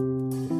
Música